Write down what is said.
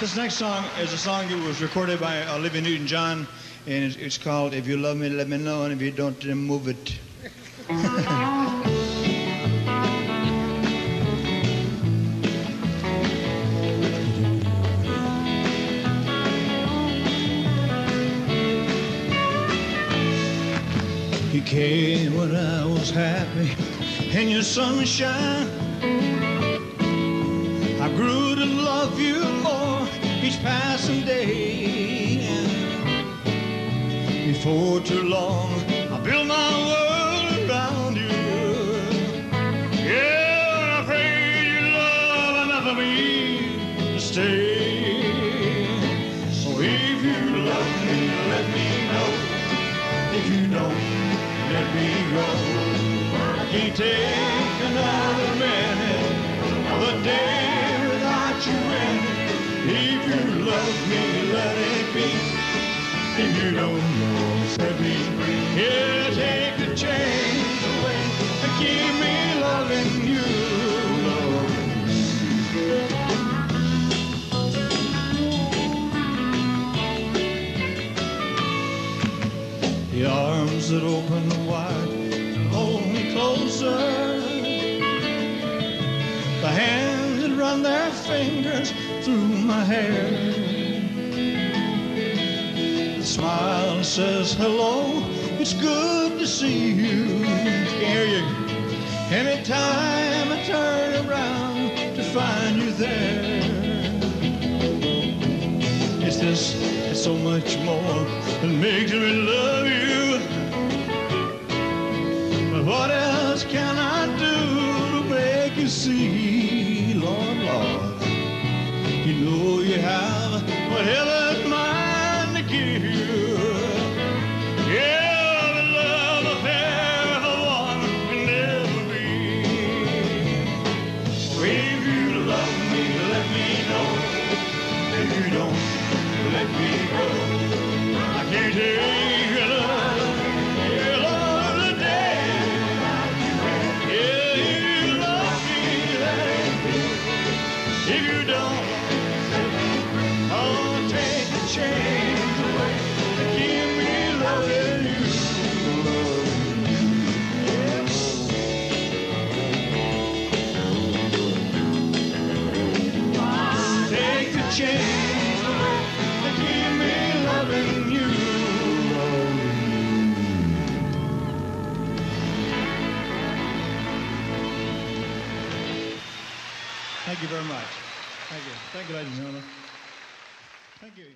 This next song is a song that was recorded by Olivia Newton-John, and it's, it's called "If You Love Me, Let Me Know," and if you don't, then move it. You came when I was happy in your sunshine. I grew to love you more each passing day. Before too long, I build my world around you. Yeah, I pray your love enough for me to stay. So if you love me, let me know. If you don't, let me go. I can't take another minute of a day love me, let it be. If you don't know, set me free. Yeah, take the chains away and keep me loving you. The arms that open wide hold me closer. The hands that run their fingers through my hair. Smile says hello. It's good to see you. Can't hear you. Anytime I turn around to find you there. It's this, it's so much more that makes me love you. But what else can I do to make you see, Lord, Lord? You know you have whatever's mine to give let me go. I can't take. Yeah, you love me. If you don't, take the chains away and keep me loving you. Take the Thank you very much. Thank you. Thank you, ladies and gentlemen. Thank you.